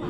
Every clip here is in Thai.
มี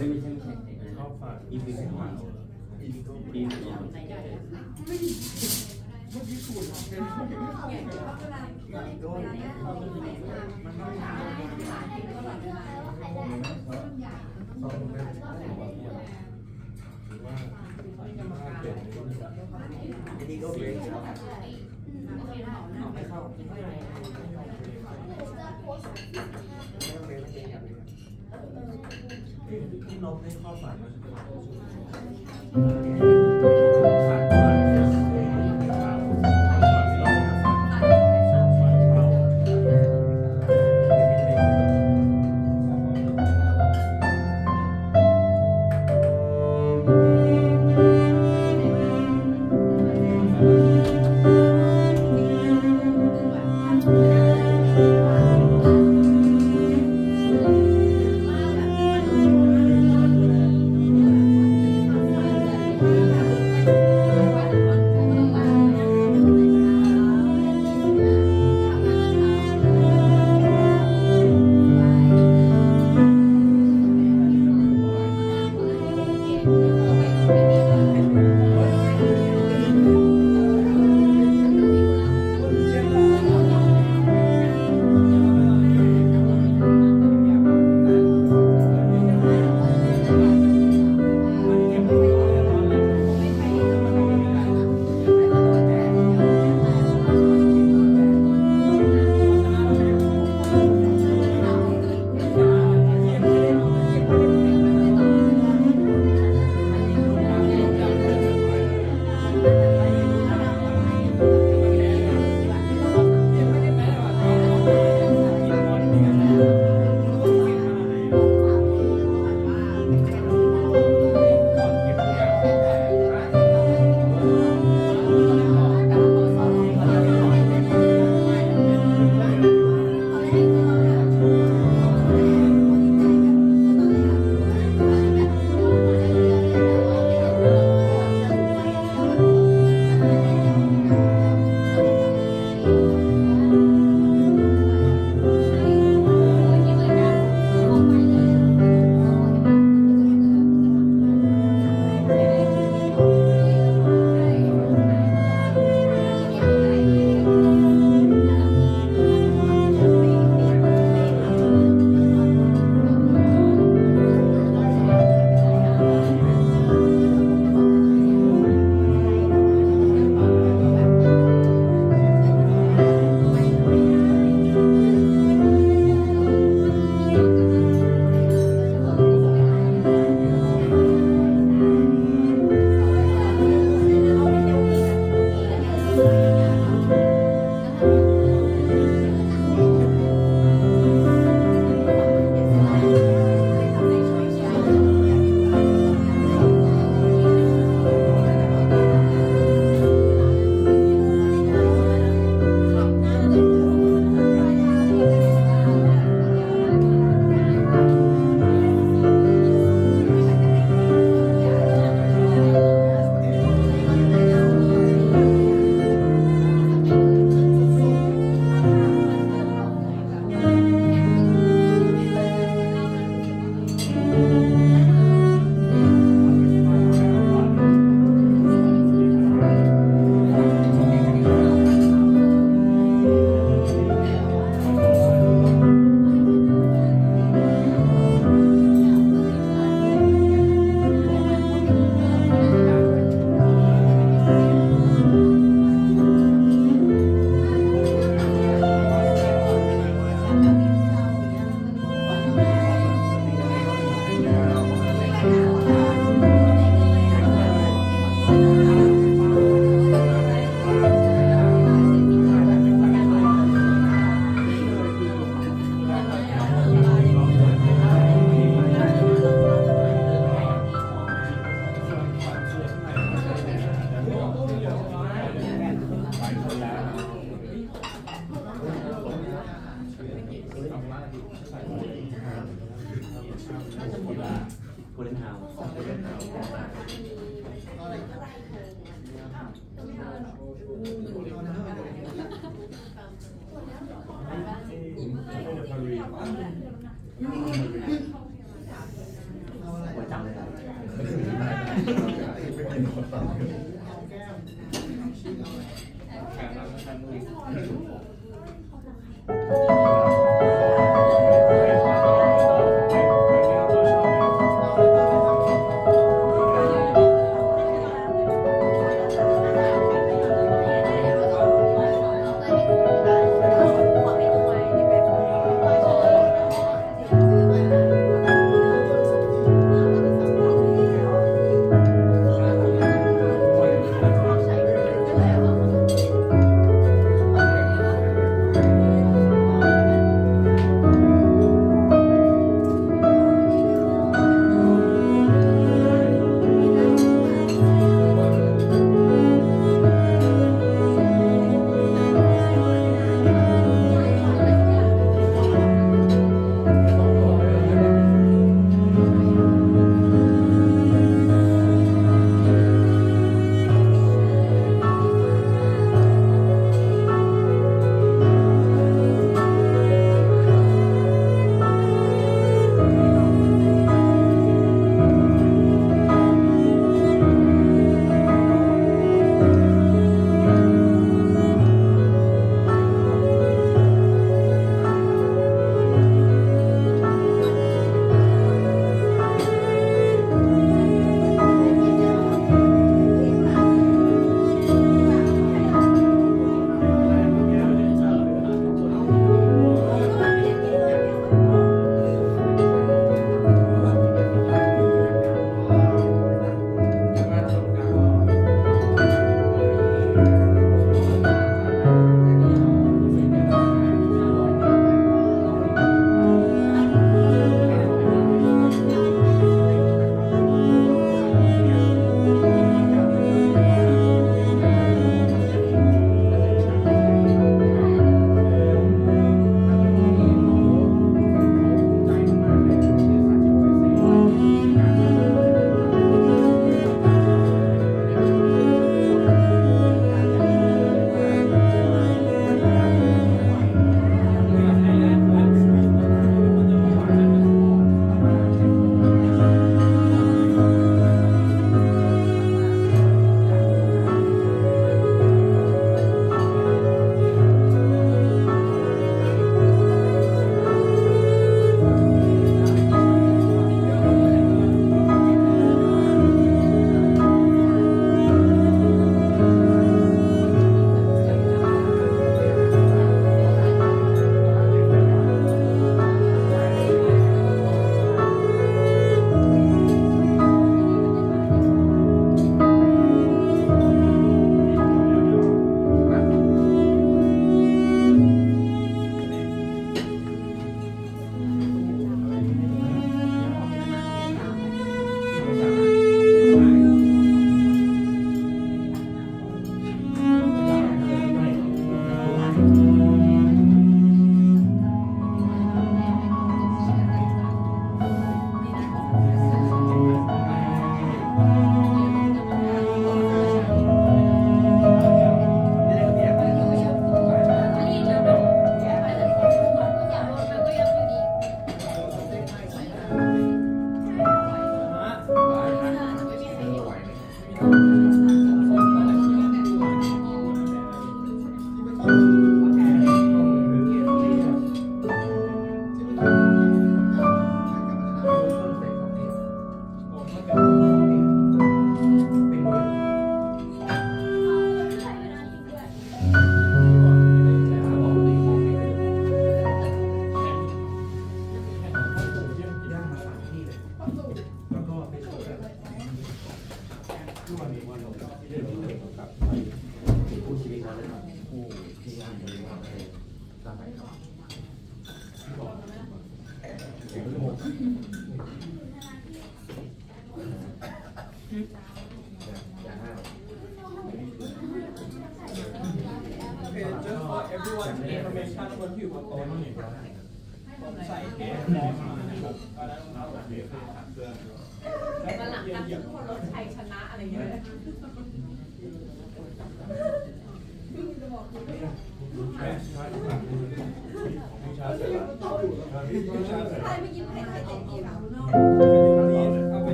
อันนี้ไม่ใช่ไม่ใช่ชอบฟังอีพีของมันดีไซน์อันนี้ก็เบรกนะครับเอาไม่เข้าไม่ต้องเบรกไม่เบรกครับ ที่นกให้ข้อฝันมาใ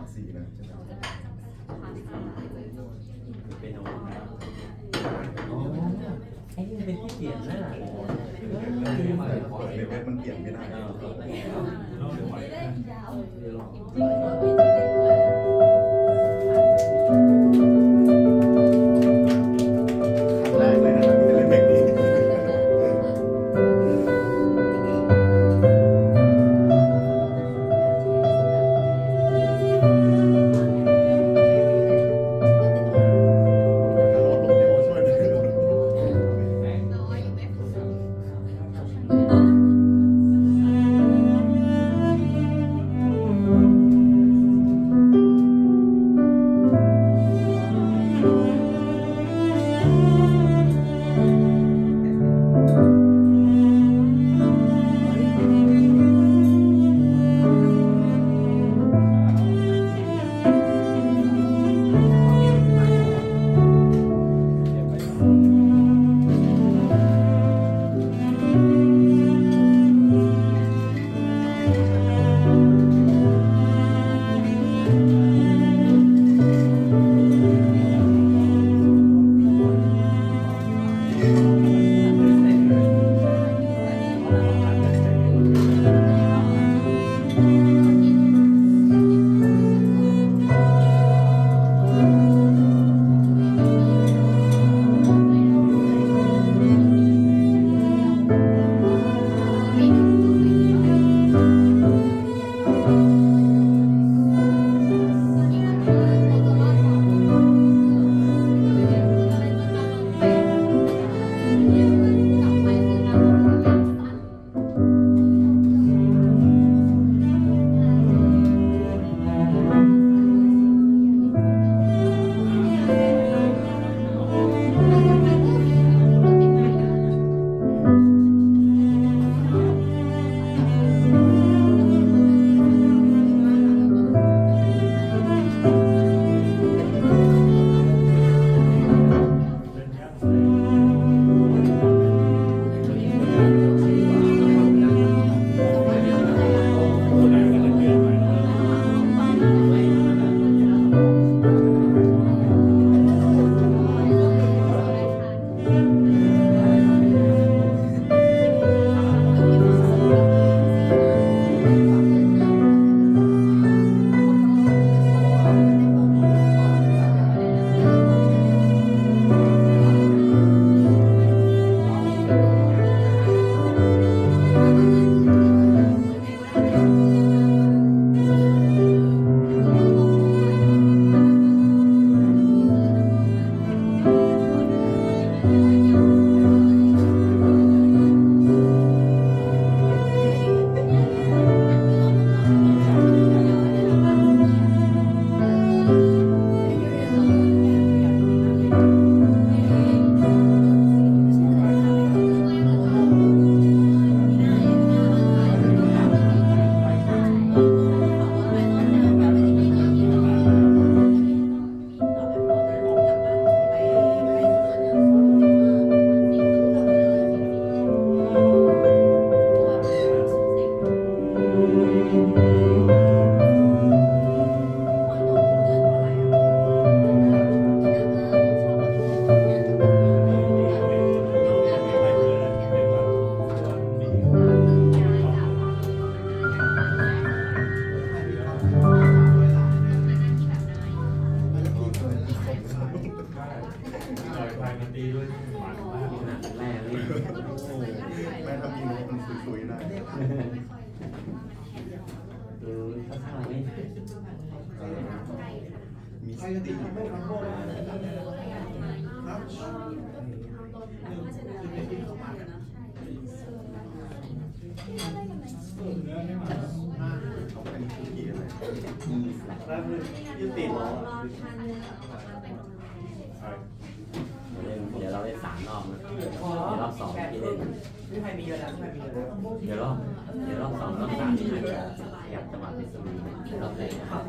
ทั้งสี่เลยใช่เป็นพี่เป็นที่เปลี่ยนหน้าเดี๋ยวมันเปลี่ยนไม่ได้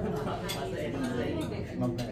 อบแรกน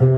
ร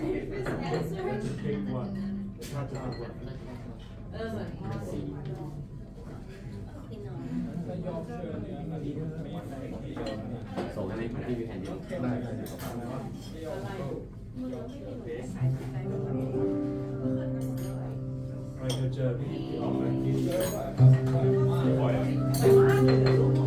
Safest answer. Take one. เออเหมือนพ่อสีส่งให้ไหมที่มีแผ่นเดียวได้ได้ไปเจอพี่ออกมากินบ่อย